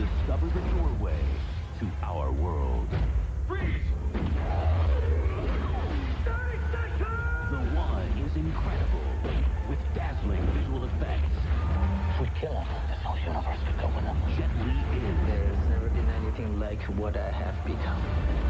Discover the doorway to our world. Freeze! The One is incredible with dazzling visual effects. If we kill him, this whole universe could go with him. Jet Li is There's never been anything like what I have become.